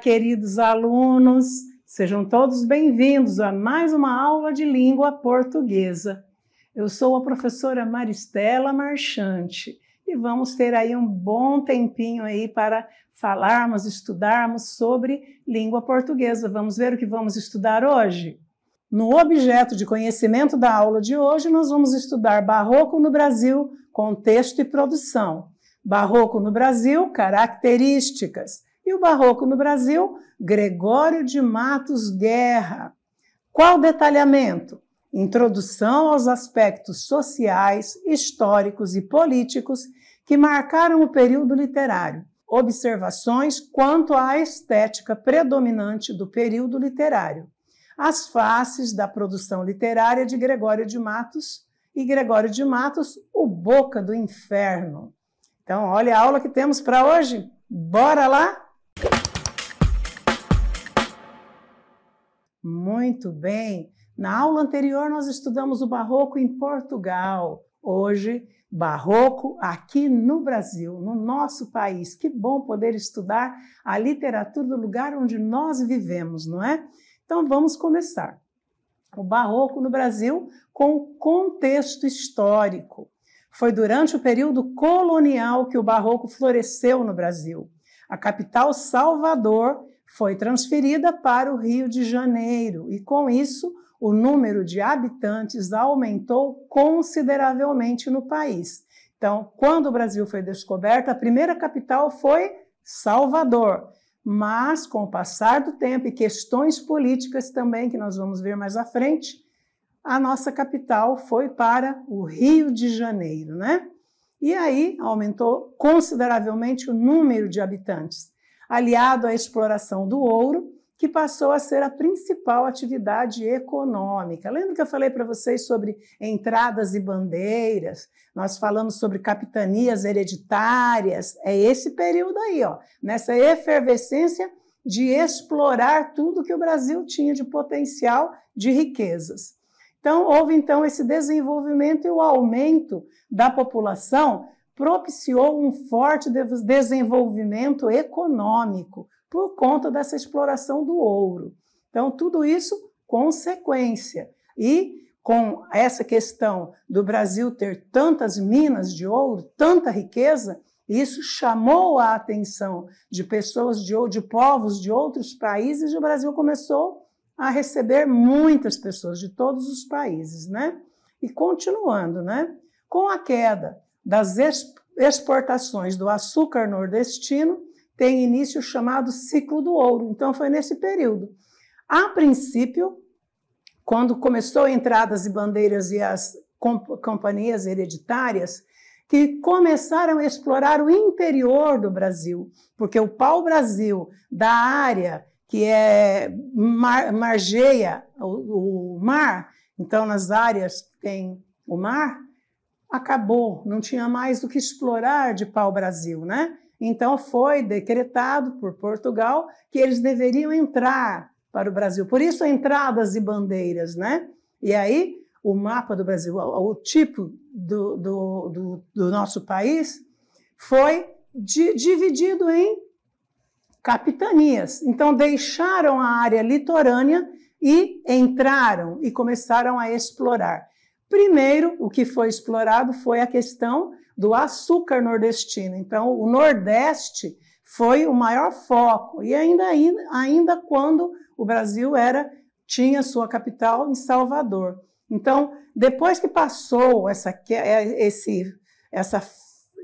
Queridos alunos, sejam todos bem-vindos a mais uma aula de língua portuguesa. Eu sou a professora Maristela Marchante e vamos ter aí um bom tempinho aí para falarmos, estudarmos sobre língua portuguesa. Vamos ver o que vamos estudar hoje? No objeto de conhecimento da aula de hoje, nós vamos estudar Barroco no Brasil, contexto e produção. Barroco no Brasil, características e o Barroco no Brasil, Gregório de Matos Guerra. Qual detalhamento? Introdução aos aspectos sociais, históricos e políticos que marcaram o período literário. Observações quanto à estética predominante do período literário. As faces da produção literária de Gregório de Matos e Gregório de Matos, o Boca do Inferno. Então, olha a aula que temos para hoje. Bora lá? Muito bem. Na aula anterior, nós estudamos o Barroco em Portugal. Hoje, Barroco aqui no Brasil, no nosso país. Que bom poder estudar a literatura do lugar onde nós vivemos, não é? Então, vamos começar. O Barroco no Brasil com contexto histórico. Foi durante o período colonial que o Barroco floresceu no Brasil. A capital, Salvador, foi transferida para o Rio de Janeiro e, com isso, o número de habitantes aumentou consideravelmente no país. Então, quando o Brasil foi descoberto, a primeira capital foi Salvador. Mas, com o passar do tempo e questões políticas também, que nós vamos ver mais à frente, a nossa capital foi para o Rio de Janeiro, né? E aí aumentou consideravelmente o número de habitantes aliado à exploração do ouro, que passou a ser a principal atividade econômica. Lembra que eu falei para vocês sobre entradas e bandeiras? Nós falamos sobre capitanias hereditárias. É esse período aí, ó, nessa efervescência de explorar tudo que o Brasil tinha de potencial de riquezas. Então, houve então esse desenvolvimento e o aumento da população propiciou um forte desenvolvimento econômico por conta dessa exploração do ouro. Então, tudo isso consequência. E com essa questão do Brasil ter tantas minas de ouro, tanta riqueza, isso chamou a atenção de pessoas de, de povos de outros países e o Brasil começou a receber muitas pessoas de todos os países, né? E continuando, né? Com a queda das exportações do açúcar nordestino tem início chamado ciclo do ouro. Então, foi nesse período. A princípio, quando começou entradas e bandeiras e as companhias hereditárias, que começaram a explorar o interior do Brasil, porque o pau-brasil da área que é mar, margeia o, o mar, então nas áreas que tem o mar, acabou, não tinha mais o que explorar de pau-brasil, né? Então foi decretado por Portugal que eles deveriam entrar para o Brasil. Por isso, entradas e bandeiras, né? E aí, o mapa do Brasil, o, tipo do, do, do, do nosso país, foi di, dividido em capitanias. Então, deixaram a área litorânea e entraram e começaram a explorar. Primeiro, o que foi explorado foi a questão do açúcar nordestino. Então, o Nordeste foi o maior foco, e ainda, ainda quando o Brasil era tinha sua capital em Salvador. Então, depois que passou essa, é, esse, essa,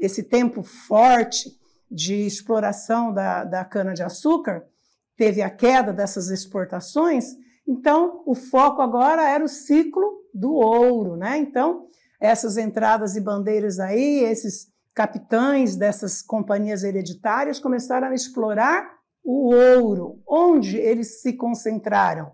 esse tempo forte de exploração da, da cana-de-açúcar, teve a queda dessas exportações, então o foco agora era o ciclo do ouro, né? Então, essas entradas e bandeiras aí, esses capitães dessas companhias hereditárias começaram a explorar o ouro. Onde eles se concentraram?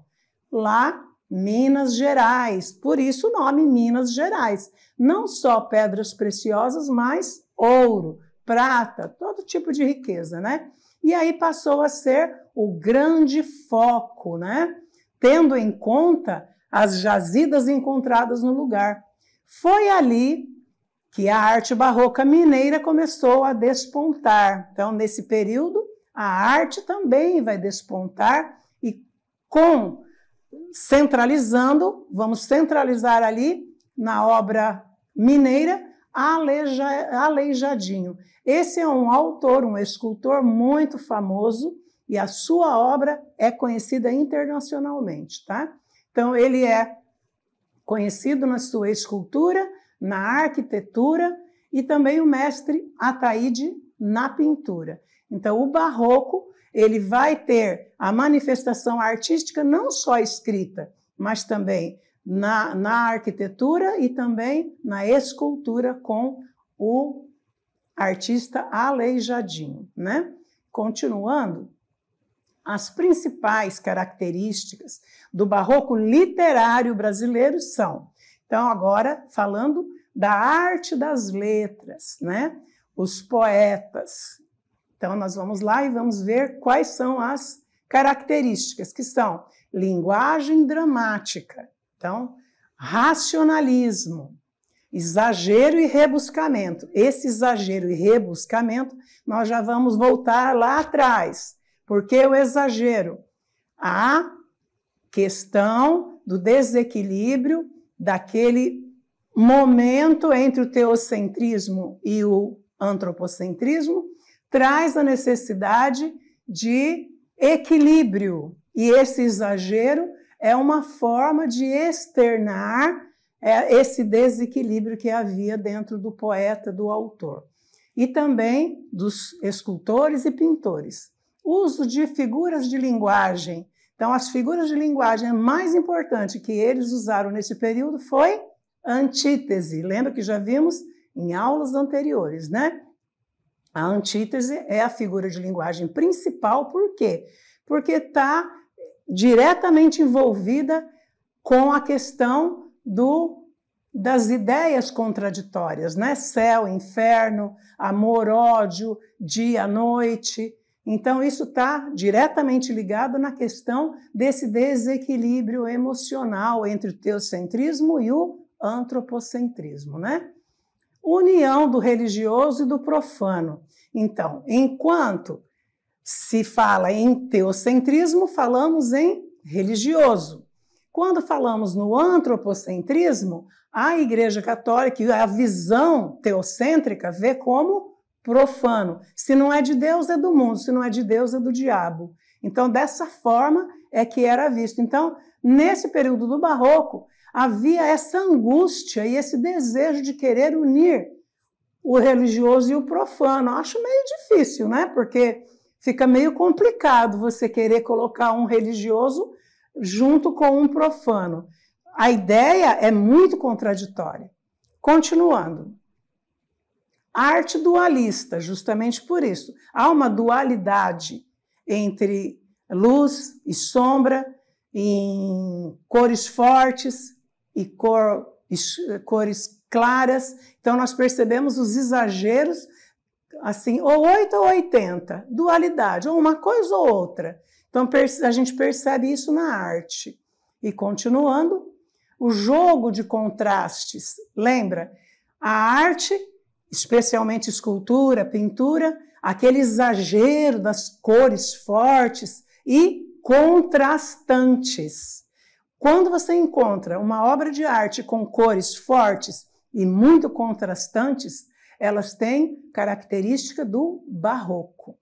Lá, Minas Gerais. Por isso o nome Minas Gerais. Não só pedras preciosas, mas ouro, prata, todo tipo de riqueza, né? E aí passou a ser o grande foco, né? Tendo em conta as jazidas encontradas no lugar. Foi ali que a arte barroca mineira começou a despontar. Então, nesse período, a arte também vai despontar e com centralizando, vamos centralizar ali na obra mineira Aleija, Aleijadinho. Esse é um autor, um escultor muito famoso e a sua obra é conhecida internacionalmente, tá? Então ele é conhecido na sua escultura, na arquitetura e também o mestre Ataíde na pintura. Então, o barroco ele vai ter a manifestação artística não só escrita, mas também na, na arquitetura e também na escultura com o artista aleijadinho, né? Continuando, as principais características do barroco literário brasileiro são, então agora falando da arte das letras, né? Os poetas. Então nós vamos lá e vamos ver quais são as características que são linguagem dramática. Então, racionalismo, exagero e rebuscamento. Esse exagero e rebuscamento nós já vamos voltar lá atrás. Porque o exagero? A questão do desequilíbrio daquele momento entre o teocentrismo e o antropocentrismo traz a necessidade de equilíbrio. E esse exagero é uma forma de externar é, esse desequilíbrio que havia dentro do poeta, do autor. E também dos escultores e pintores. Uso de figuras de linguagem. Então, as figuras de linguagem mais importante que eles usaram nesse período foi antítese. Lembra que já vimos em aulas anteriores, né? A antítese é a figura de linguagem principal, por quê? Porque está diretamente envolvida com a questão do, das ideias contraditórias, né? Céu, inferno, amor, ódio, dia, noite. Então, isso está diretamente ligado na questão desse desequilíbrio emocional entre o teocentrismo e o antropocentrismo, né? União do religioso e do profano. Então, enquanto se fala em teocentrismo, falamos em religioso. Quando falamos no antropocentrismo, a Igreja Católica, a visão teocêntrica, vê como profano. Se não é de Deus, é do mundo, se não é de Deus, é do diabo. Então, dessa forma é que era visto. Então, nesse período do Barroco, havia essa angústia e esse desejo de querer unir o religioso e o profano. Acho meio difícil, né? Porque fica meio complicado você querer colocar um religioso junto com um profano. A ideia é muito contraditória. Continuando. Arte dualista, justamente por isso. Há uma dualidade entre luz e sombra, em cores fortes e cor, cores claras. Então, nós percebemos os exageros, assim, ou 8 ou 80, dualidade, ou uma coisa ou outra. Então, a gente percebe isso na arte. E continuando, o jogo de contrastes. Lembra? A arte, especialmente escultura, pintura, aquele exagero das cores fortes e contrastantes. Quando você encontra uma obra de arte com cores fortes e muito contrastantes, elas têm característica do barroco.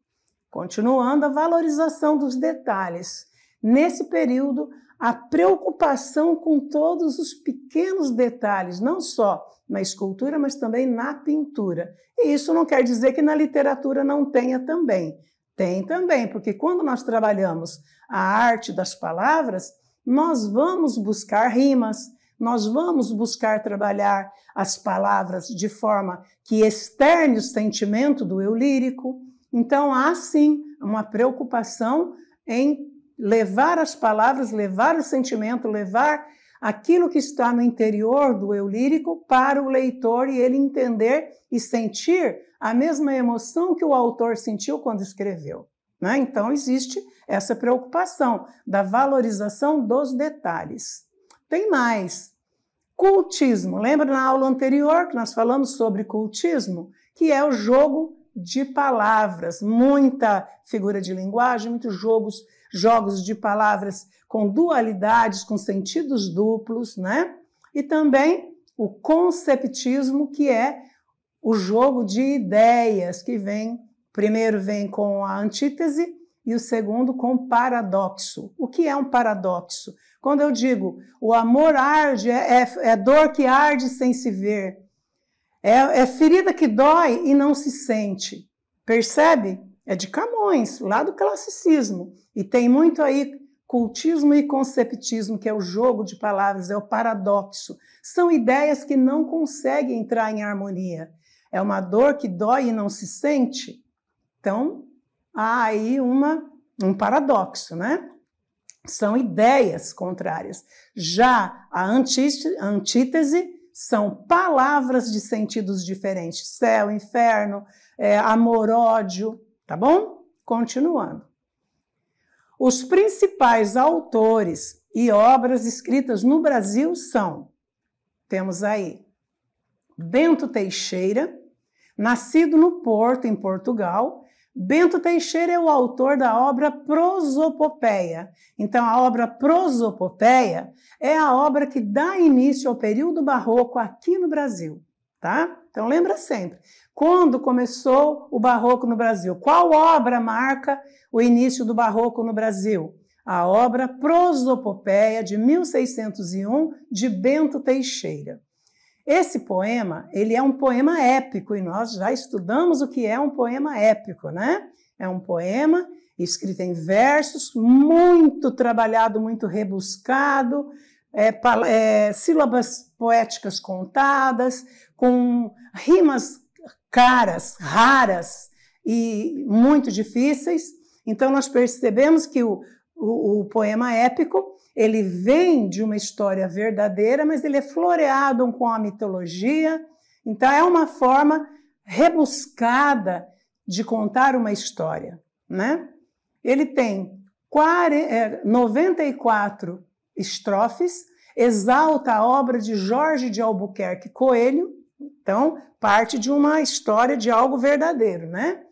Continuando, a valorização dos detalhes. Nesse período, a preocupação com todos os pequenos detalhes, não só na escultura, mas também na pintura. E isso não quer dizer que na literatura não tenha também. Tem também, porque quando nós trabalhamos a arte das palavras, nós vamos buscar rimas, nós vamos buscar trabalhar as palavras de forma que externe o sentimento do eu lírico. Então, há sim uma preocupação em levar as palavras, levar o sentimento, levar aquilo que está no interior do eu lírico para o leitor e ele entender e sentir a mesma emoção que o autor sentiu quando escreveu. Né? Então, existe essa preocupação da valorização dos detalhes. Tem mais. Cultismo. Lembra na aula anterior que nós falamos sobre cultismo? Que é o jogo de palavras, muita figura de linguagem, muitos jogos, jogos de palavras com dualidades, com sentidos duplos, né? E também o conceptismo, que é o jogo de ideias que vem, primeiro vem com a antítese e o segundo com paradoxo. O que é um paradoxo? Quando eu digo o amor arde, é, é, é dor que arde sem se ver, é, é ferida que dói e não se sente. Percebe? É de Camões, lá do classicismo. E tem muito aí cultismo e conceptismo, que é o jogo de palavras, é o paradoxo. São ideias que não conseguem entrar em harmonia. É uma dor que dói e não se sente. Então, há aí uma, um paradoxo, né? São ideias contrárias. Já a antítese são palavras de sentidos diferentes: céu, inferno, é, amor, ódio, tá bom? Continuando. Os principais autores e obras escritas no Brasil são: temos aí Bento Teixeira, nascido no Porto, em Portugal, Bento Teixeira é o autor da obra Prosopopeia. Então, a obra Prosopopeia é a obra que dá início ao período barroco aqui no Brasil, tá? Então, lembra sempre, quando começou o barroco no Brasil? Qual obra marca o início do barroco no Brasil? A obra Prosopopeia de 1601 de Bento Teixeira. Esse poema, ele é um poema épico e nós já estudamos o que é um poema épico, né? É um poema escrito em versos, muito trabalhado, muito rebuscado, é, é, sílabas poéticas contadas, com rimas caras, raras e muito difíceis. Então nós percebemos que o, o, o poema épico ele vem de uma história verdadeira, mas ele é floreado com a mitologia. Então, é uma forma rebuscada de contar uma história. Né? Ele tem 94 é, estrofes, exalta a obra de Jorge de Albuquerque Coelho, então parte de uma história de algo verdadeiro, né?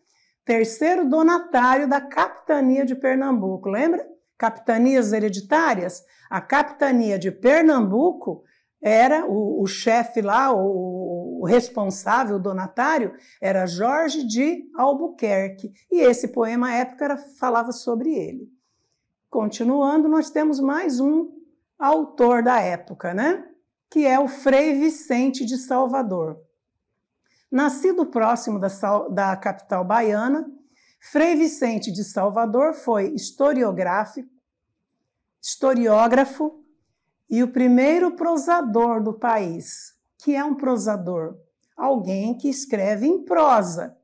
Terceiro donatário da capitania de Pernambuco, lembra? capitanias hereditárias, a capitania de Pernambuco era o, o chefe lá, o, o, responsável, o donatário, era Jorge de Albuquerque. E esse poema épico era, falava sobre ele. Continuando, nós temos mais um autor da época, né? Que é o Frei Vicente de Salvador. Nascido próximo da, da capital baiana, Frei Vicente de Salvador foi historiográfico, historiógrafo e o primeiro prosador do país. Que é um prosador? Alguém que escreve em prosa.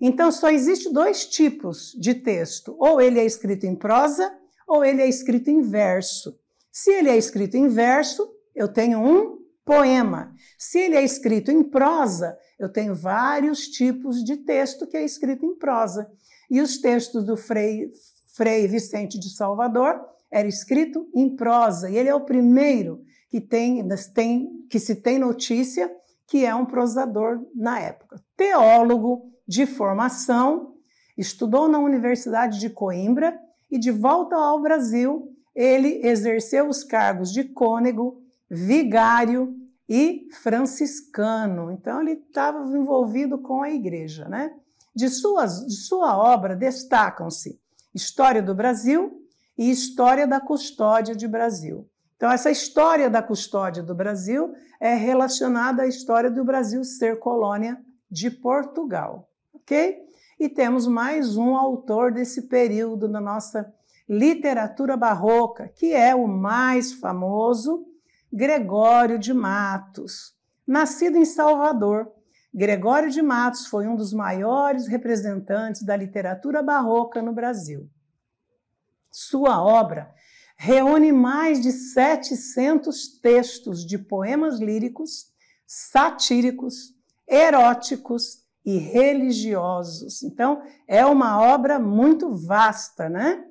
Então só existe dois tipos de texto: ou ele é escrito em prosa, ou ele é escrito em verso. Se ele é escrito em verso, eu tenho um poema. Se ele é escrito em prosa, eu tenho vários tipos de texto que é escrito em prosa. E os textos do Frei, Frei Vicente de Salvador era escrito em prosa, e ele é o primeiro que tem, tem que se tem notícia que é um prosador na época. Teólogo de formação, estudou na Universidade de Coimbra e de volta ao Brasil, ele exerceu os cargos de cônego, vigário e franciscano. Então ele estava envolvido com a igreja, né? De, suas, de sua obra destacam-se História do Brasil e História da Custódia de Brasil. Então, essa história da custódia do Brasil é relacionada à história do Brasil ser colônia de Portugal, ok? E temos mais um autor desse período na nossa literatura barroca, que é o mais famoso, Gregório de Matos. Nascido em Salvador, Gregório de Matos foi um dos maiores representantes da literatura barroca no Brasil. Sua obra reúne mais de 700 textos de poemas líricos, satíricos, eróticos e religiosos. Então, é uma obra muito vasta, né?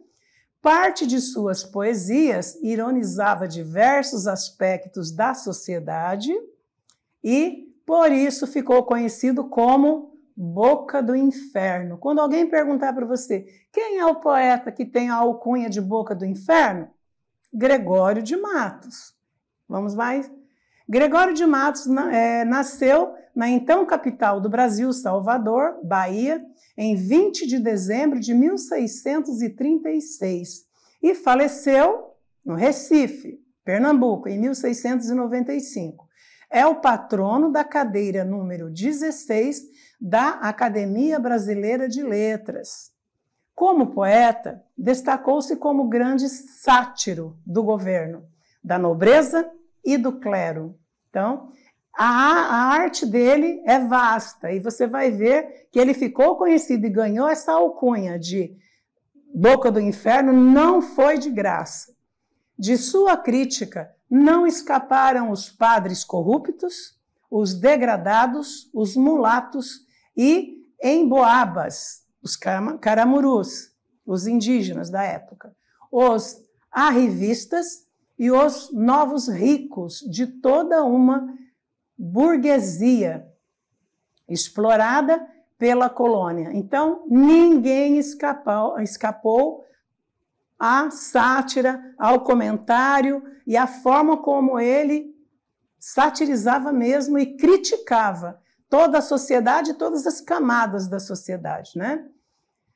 Parte de suas poesias ironizava diversos aspectos da sociedade e por isso ficou conhecido como Boca do Inferno. Quando alguém perguntar para você quem é o poeta que tem a alcunha de Boca do Inferno, Gregório de Matos. Vamos mais? Gregório de Matos é, nasceu na então capital do Brasil, Salvador, Bahia, em 20 de dezembro de 1636 e faleceu no Recife, Pernambuco, em 1695. É o patrono da cadeira número 16 da Academia Brasileira de Letras. Como poeta, destacou-se como grande sátiro do governo, da nobreza e do clero. Então, a, a, arte dele é vasta e você vai ver que ele ficou conhecido e ganhou essa alcunha de Boca do Inferno não foi de graça. De sua crítica não escaparam os padres corruptos, os degradados, os mulatos e emboabas, os caramurus, os indígenas da época, os arrivistas e os novos ricos de toda uma burguesia explorada pela colônia. Então, ninguém escapou, escapou à sátira, ao comentário e à forma como ele satirizava mesmo e criticava toda a sociedade todas as camadas da sociedade, né?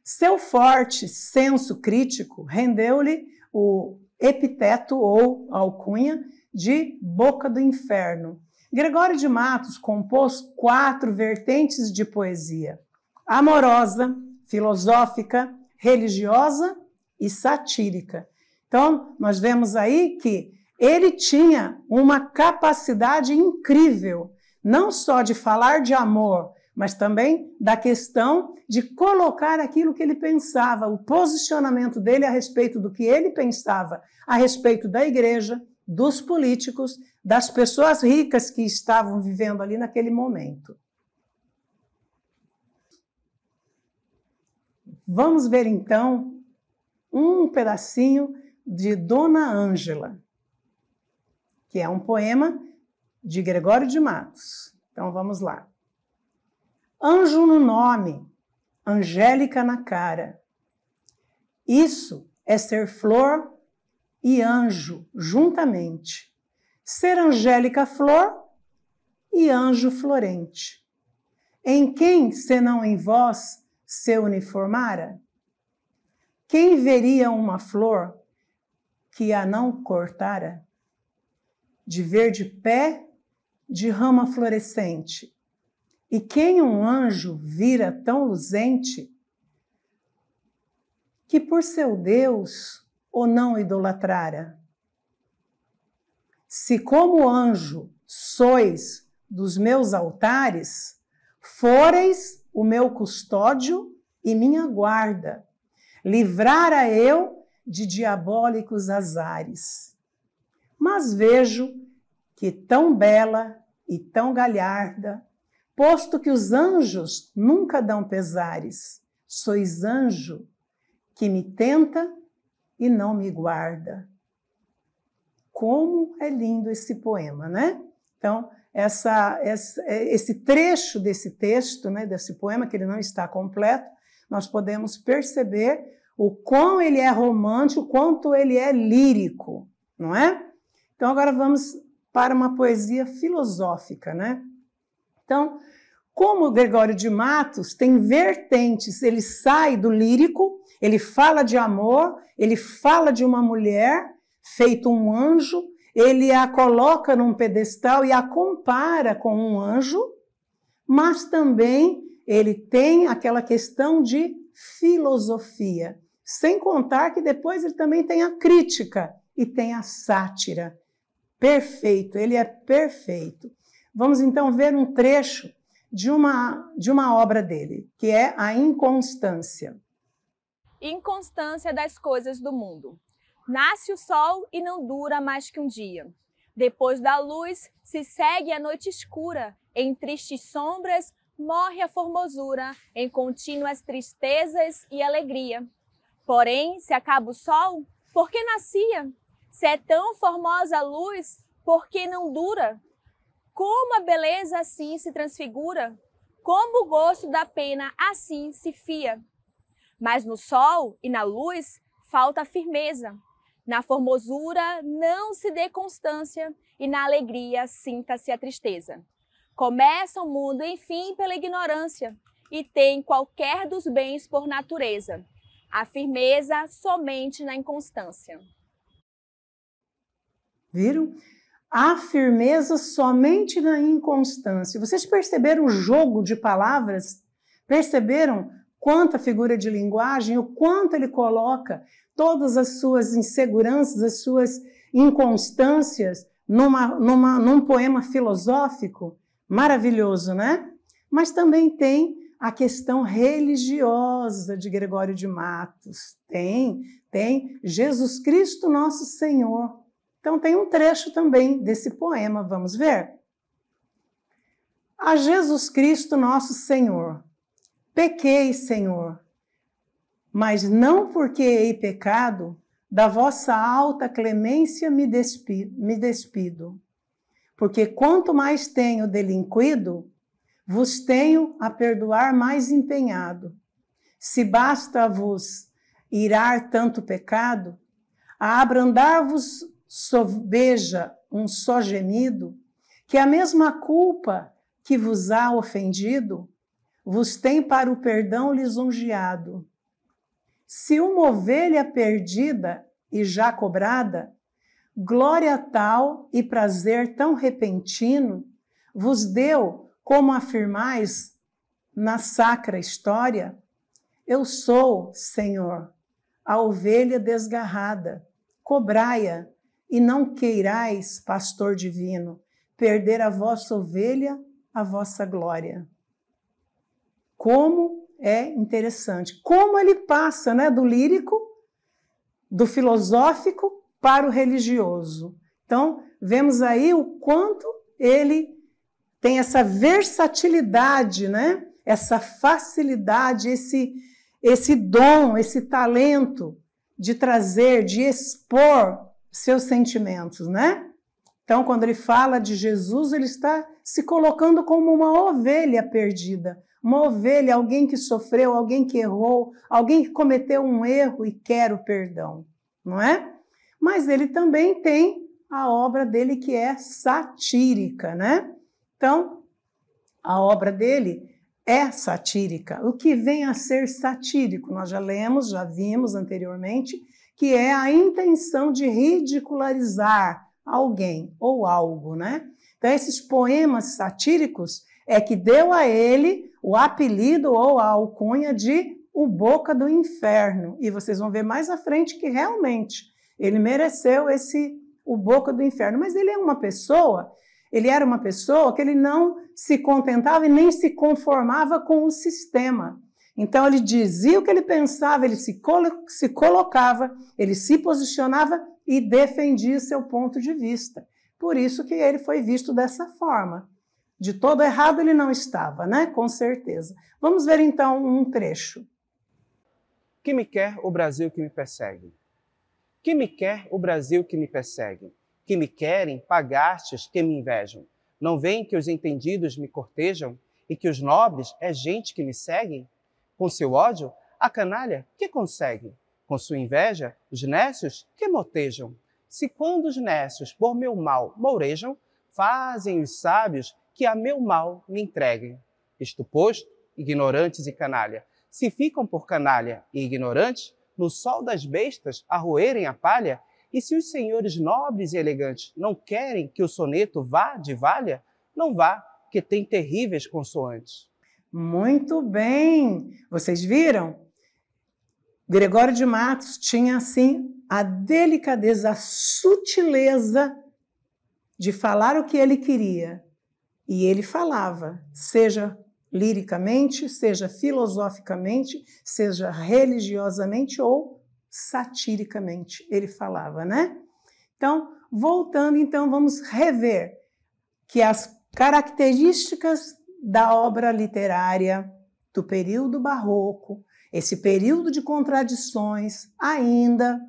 Seu forte senso crítico rendeu-lhe o epiteto ou alcunha de Boca do Inferno. Gregório de Matos compôs quatro vertentes de poesia: amorosa, filosófica, religiosa e satírica. Então, nós vemos aí que ele tinha uma capacidade incrível, não só de falar de amor, mas também da questão de colocar aquilo que ele pensava, o posicionamento dele a respeito do que ele pensava a respeito da igreja, dos políticos, das pessoas ricas que estavam vivendo ali naquele momento. Vamos ver então um pedacinho de Dona Ângela, que é um poema de Gregório de Matos. Então vamos lá. Anjo no nome, angélica na cara. Isso é ser flor e anjo juntamente. Ser angélica flor e anjo florente. Em quem, senão em vós, se uniformara? Quem veria uma flor que a não cortara? De verde pé, de rama florescente, e quem um anjo vira tão luzente que por seu Deus o não idolatrara? Se como anjo sois dos meus altares, foreis o meu custódio e minha guarda, livrara eu de diabólicos azares. Mas vejo que tão bela e tão galharda posto que os anjos nunca dão pesares, sois anjo que me tenta e não me guarda. Como é lindo esse poema, né? Então, essa, essa, esse trecho desse texto, né, desse poema, que ele não está completo, nós podemos perceber o quão ele é romântico, o quanto ele é lírico, não é? Então, agora vamos para uma poesia filosófica, né? Então, como Gregório de Matos tem vertentes, ele sai do lírico, ele fala de amor, ele fala de uma mulher feito um anjo, ele a coloca num pedestal e a compara com um anjo, mas também ele tem aquela questão de filosofia, sem contar que depois ele também tem a crítica e tem a sátira. Perfeito, ele é perfeito. Vamos então ver um trecho de uma, de uma obra dele, que é A Inconstância. Inconstância das coisas do mundo. Nasce o sol e não dura mais que um dia. Depois da luz se segue a noite escura. Em tristes sombras morre a formosura, em contínuas tristezas e alegria. Porém, se acaba o sol, por que nascia? Se é tão formosa a luz, por que não dura? Como a beleza assim se transfigura? como o gosto da pena assim se fia. Mas no sol e na luz falta firmeza. Na formosura não se dê constância e na alegria sinta-se a tristeza. Começa o mundo, enfim, pela ignorância e tem qualquer dos bens por natureza. A firmeza somente na inconstância. Viram? Há firmeza somente na inconstância. Vocês perceberam o jogo de palavras? Perceberam quanta figura de linguagem, o quanto ele coloca todas as suas inseguranças, as suas inconstâncias numa, numa, num poema filosófico? Maravilhoso, né? Mas também tem a questão religiosa de Gregório de Matos. Tem, tem Jesus Cristo nosso Senhor. Então tem um trecho também desse poema, vamos ver? A Jesus Cristo nosso Senhor. Pequei, Senhor, mas não porque hei pecado, da vossa alta clemência me despido, me despido. Porque quanto mais tenho delinquido, vos tenho a perdoar mais empenhado. Se basta vos irar tanto pecado, a abrandar-vos sobeja um só gemido, que a mesma culpa que vos há ofendido, vos tem para o perdão lisonjeado. Se uma ovelha perdida e já cobrada, glória tal e prazer tão repentino, vos deu como afirmais na sacra história, eu sou, Senhor, a ovelha desgarrada, cobrai-a, e não queirais, pastor divino, perder a vossa ovelha, a vossa glória. Como é interessante, como ele passa, né, do lírico, do filosófico para o religioso. Então, vemos aí o quanto ele tem essa versatilidade, né? Essa facilidade, esse esse dom, esse talento de trazer, de expor seus sentimentos, né? Então, quando ele fala de Jesus, ele está se colocando como uma ovelha perdida, uma ovelha, alguém que sofreu, alguém que errou, alguém que cometeu um erro e quer o perdão, não é? Mas ele também tem a obra dele que é satírica, né? Então, a obra dele é satírica. O que vem a ser satírico, nós já lemos, já vimos anteriormente, que é a intenção de ridicularizar alguém ou algo, né? Então, esses poemas satíricos é que deu a ele o apelido ou a alcunha de o Boca do Inferno. E vocês vão ver mais à frente que realmente ele mereceu esse o Boca do Inferno. Mas ele é uma pessoa ele era uma pessoa que ele não se contentava e nem se conformava com o sistema. Então ele dizia o que ele pensava, ele se, colo se colocava, ele se posicionava e defendia seu ponto de vista. Por isso que ele foi visto dessa forma. De todo errado ele não estava, né? Com certeza. Vamos ver então um trecho. Que me quer o Brasil que me persegue? Que me quer o Brasil que me persegue? que me querem, pagastes que me invejam. Não veem que os entendidos me cortejam e que os nobres é gente que me seguem? Com seu ódio, a canalha que consegue? Com sua inveja, os nécios que motejam? Se quando os nécios por meu mal mourejam, fazem os sábios que a meu mal me entreguem. Isto posto, ignorantes e canalha, se ficam por canalha e ignorantes, no sol das bestas a roerem a palha, e se os senhores nobres e elegantes não querem que o soneto vá de valha, não vá, que tem terríveis consoantes. Muito bem! Vocês viram? Gregório de Matos tinha, assim, a delicadeza, a sutileza de falar o que ele queria. E ele falava, seja liricamente, seja filosoficamente, seja religiosamente ou satiricamente ele falava, né? Então, voltando, então, vamos rever que as características da obra literária do período barroco, esse período de contradições, ainda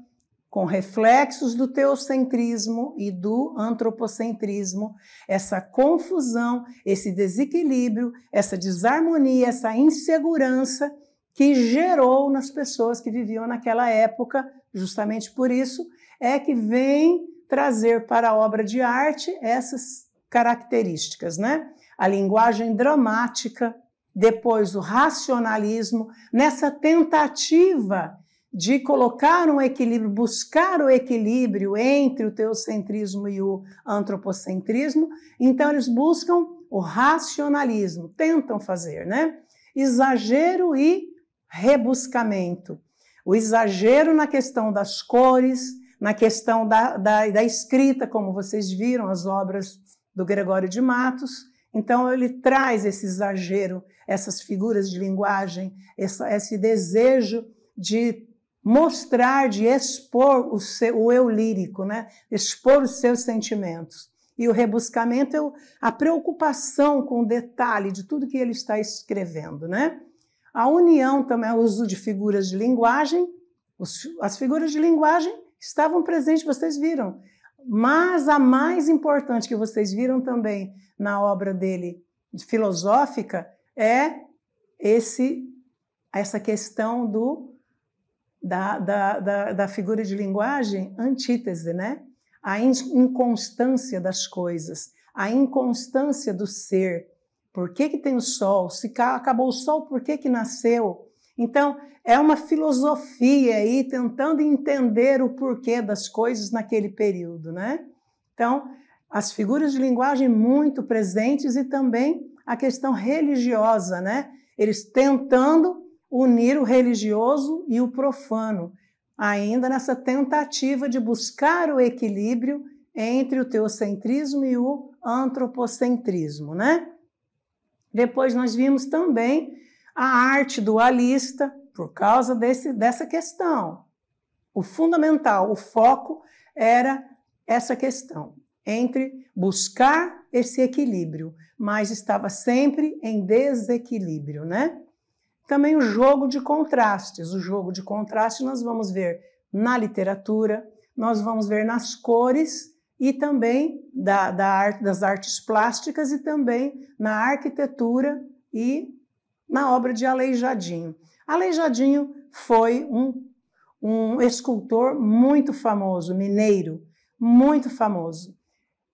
com reflexos do teocentrismo e do antropocentrismo, essa confusão, esse desequilíbrio, essa desarmonia, essa insegurança que gerou nas pessoas que viviam naquela época, justamente por isso, é que vem trazer para a obra de arte essas características, né? A linguagem dramática, depois o racionalismo, nessa tentativa de colocar um equilíbrio, buscar o equilíbrio entre o teocentrismo e o antropocentrismo, então eles buscam o racionalismo, tentam fazer, né? Exagero e rebuscamento. O exagero na questão das cores, na questão da, da, da escrita, como vocês viram, as obras do Gregório de Matos. Então, ele traz esse exagero, essas figuras de linguagem, essa, esse desejo de mostrar, de expor o, seu, o eu lírico, né? expor os seus sentimentos. E o rebuscamento é a preocupação com o detalhe de tudo que ele está escrevendo. Né? A união também é o uso de figuras de linguagem. as figuras de linguagem estavam presentes, vocês viram. Mas a mais importante que vocês viram também na obra dele filosófica é esse essa questão do da, da, da, da figura de linguagem antítese, né? A inconstância das coisas, a inconstância do ser. Por que, que tem o sol? Se acabou o sol, por que, que nasceu? Então, é uma filosofia aí tentando entender o porquê das coisas naquele período, né? Então, as figuras de linguagem muito presentes e também a questão religiosa, né? Eles tentando unir o religioso e o profano, ainda nessa tentativa de buscar o equilíbrio entre o teocentrismo e o antropocentrismo, né? Depois nós vimos também a arte dualista por causa desse, dessa questão. O fundamental, o foco era essa questão entre buscar esse equilíbrio, mas estava sempre em desequilíbrio, né? Também o jogo de contrastes. O jogo de contraste nós vamos ver na literatura, nós vamos ver nas cores e também da, da arte, das artes plásticas e também na arquitetura e na obra de Aleijadinho. Aleijadinho foi um, um escultor muito famoso, mineiro, muito famoso.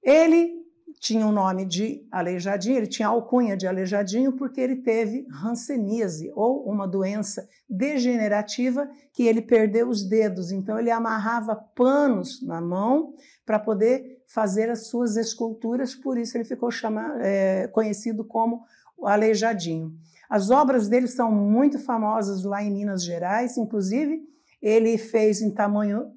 Ele tinha o nome de aleijadinho, ele tinha alcunha de aleijadinho porque ele teve hanseníase, ou uma doença degenerativa que ele perdeu os dedos. Então, ele amarrava panos na mão para poder fazer as suas esculturas, por isso ele ficou chamado, é, conhecido como aleijadinho. As obras dele são muito famosas lá em Minas Gerais, inclusive ele fez em tamanho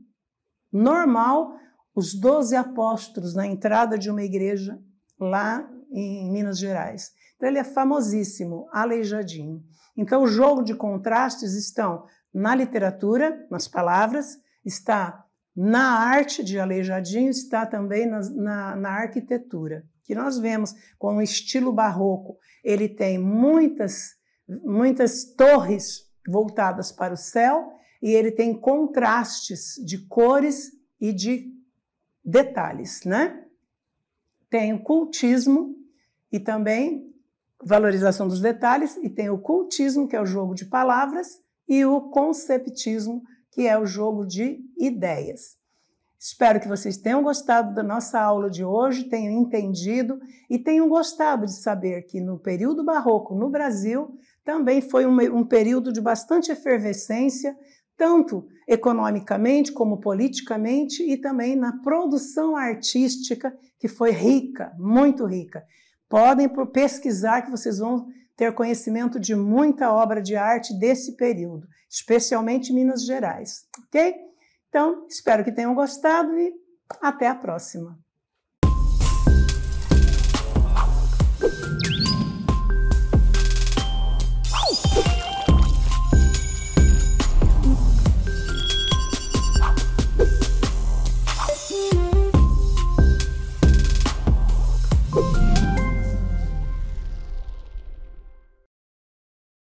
normal os doze apóstolos na entrada de uma igreja lá em Minas Gerais. Então ele é famosíssimo, aleijadinho. Então o jogo de contrastes estão na literatura, nas palavras, está na arte de aleijadinho, está também na, na, na arquitetura, que nós vemos com o estilo barroco. Ele tem muitas, muitas torres voltadas para o céu e ele tem contrastes de cores e de detalhes, né? Tem o cultismo e também valorização dos detalhes, e tem o cultismo, que é o jogo de palavras, e o conceptismo, que é o jogo de ideias. Espero que vocês tenham gostado da nossa aula de hoje, tenham entendido e tenham gostado de saber que no período barroco no Brasil também foi um, um período de bastante efervescência, tanto economicamente como politicamente e também na produção artística, que foi rica, muito rica. Podem pesquisar que vocês vão ter conhecimento de muita obra de arte desse período, especialmente Minas Gerais, ok? Então, espero que tenham gostado e até a próxima.